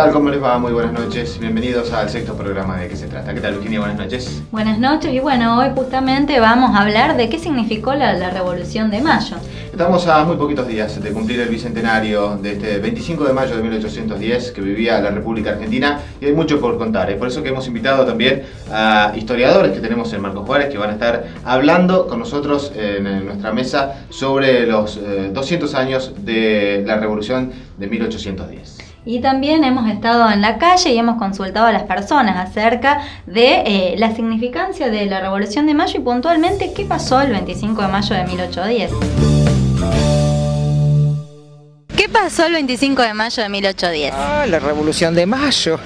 ¿Qué tal? ¿Cómo les va? Muy buenas noches. Bienvenidos al sexto programa de ¿Qué se trata? ¿Qué tal, Virginia? Buenas noches. Buenas noches y bueno, hoy justamente vamos a hablar de qué significó la, la Revolución de Mayo. Estamos a muy poquitos días de cumplir el bicentenario de este 25 de mayo de 1810 que vivía la República Argentina y hay mucho por contar. Es por eso que hemos invitado también a historiadores que tenemos en Marcos Juárez que van a estar hablando con nosotros en nuestra mesa sobre los eh, 200 años de la Revolución de 1810. Y también hemos estado en la calle y hemos consultado a las personas acerca de eh, la significancia de la Revolución de Mayo y puntualmente qué pasó el 25 de mayo de 1810. ¿Qué pasó el 25 de mayo de 1810? Ah, la Revolución de Mayo.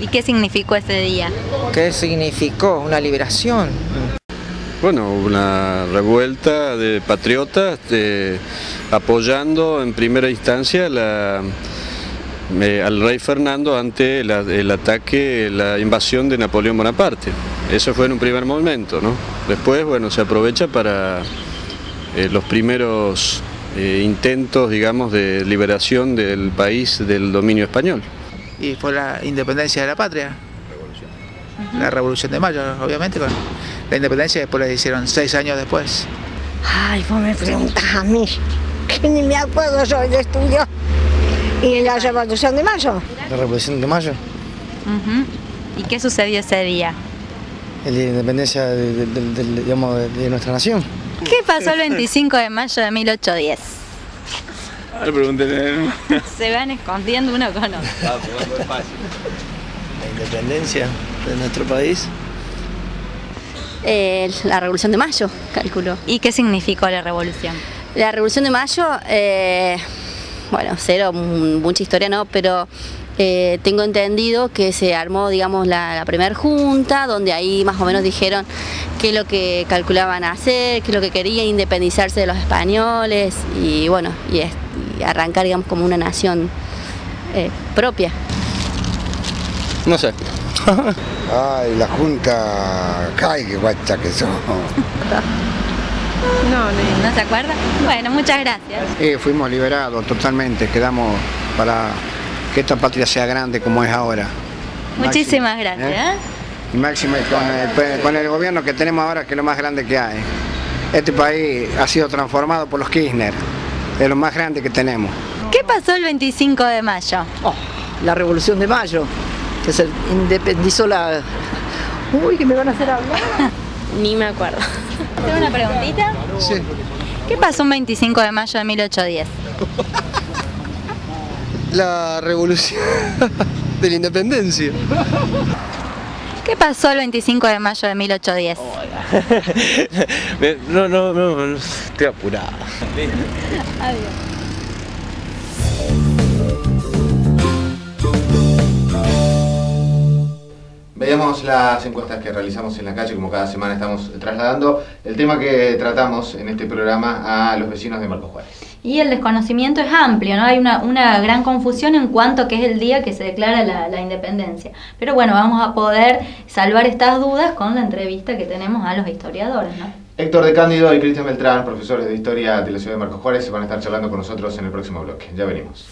¿Y qué significó ese día? ¿Qué significó? Una liberación. Bueno, una revuelta de patriotas de- apoyando en primera instancia la- eh, al rey Fernando ante la- el ataque, la invasión de Napoleón Bonaparte. Eso fue en un primer momento, ¿no? Después, bueno, se aprovecha para eh, los primeros eh, intentos, digamos, de liberación del país del dominio español. Y fue la independencia de la patria. La Revolución de Mayo, obviamente. Con la independencia después la hicieron seis años después. Ay, vos me preguntas a mí, que ni me acuerdo yo del estudio. ¿Y la Revolución de Mayo? La Revolución de Mayo. ¿Y qué sucedió ese día? el día de la independencia de, de- de- de- digamos, de- de nuestra nación. ¿Qué pasó el 25 de mayo de 1810? Se van escondiendo uno con otro. La independencia de nuestro país. Eh, la Revolución de Mayo, calculo. ¿Y qué significó la revolución? La Revolución de Mayo, eh, bueno, cero, mm, mucha historia no, pero eh, tengo entendido que se armó, digamos, la, la primera junta, donde ahí más o menos dijeron qué es lo que calculaban hacer, qué es lo que querían independizarse de los españoles y bueno, y, es- y arrancar, digamos, como una nación eh, propia. No sé. Ay, la Junta, ay, qué guacha que son. ¿No se acuerda? Bueno, muchas gracias. Eh, fuimos liberados totalmente, quedamos para que esta patria sea grande como es ahora. Muchísimas gracias. ¿eh? ¿eh? Y máximo con el, con el gobierno que tenemos ahora, que es lo más grande que hay. Este país ha sido transformado por los Kirchner, es lo más grande que tenemos. ¿Qué pasó el 25 de mayo? Oh, la Revolución de Mayo, que se independizó la... Uy, que me van a hacer hablar. Ni me acuerdo. ¿Tengo una preguntita? Sí. ¿Qué pasó un 25 de mayo de 1810? La revolución de la independencia. ¿Qué pasó el 25 de mayo de 1810? No, no, no, no, estoy apurado. Veíamos las encuestas que realizamos en la calle, como cada semana estamos trasladando el tema que tratamos en este programa a los vecinos de Marcos Juárez. Y el desconocimiento es amplio, ¿no? Hay una, una gran confusión en cuanto a que es el día que se declara la, la independencia. Pero bueno, vamos a poder salvar estas dudas con la entrevista que tenemos a los historiadores, ¿no? Héctor de Cándido y Cristian Beltrán, profesores de historia de la ciudad de Marcos Juárez, se van a estar charlando con nosotros en el próximo bloque. Ya venimos.